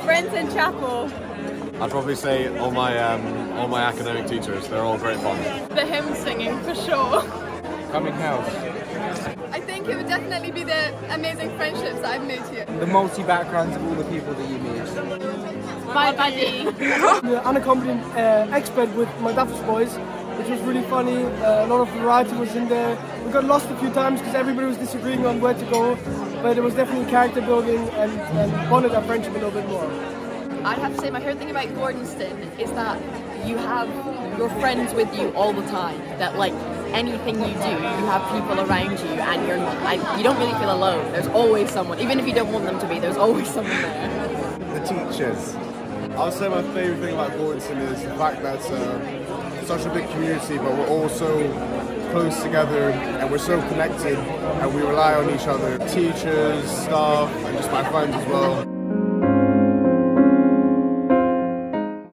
friends in chapel. I'd probably say all my um, all my academic teachers. They're all great fun. The hymn singing for sure. Coming house. I think it would definitely be the amazing friendships that I've made here. The multi backgrounds of all the people that you meet. My buddy. the unaccompanied uh, expert with my Duffus boys, which was really funny. Uh, a lot of variety was in there. We got lost a few times because everybody was disagreeing on where to go, but it was definitely character building and, and bonded our friendship a little bit more. I'd have to say my favorite thing about Gordonstoun is that you have your friends with you all the time. That like anything you do, you have people around you, and you're like you don't really feel alone. There's always someone, even if you don't want them to be. There's always someone there. The teachers. I would say my favourite thing about Gordonstoun is the fact that uh, such a big community, but we're all so close together and we're so connected and we rely on each other. Teachers, staff, and just my friends as well.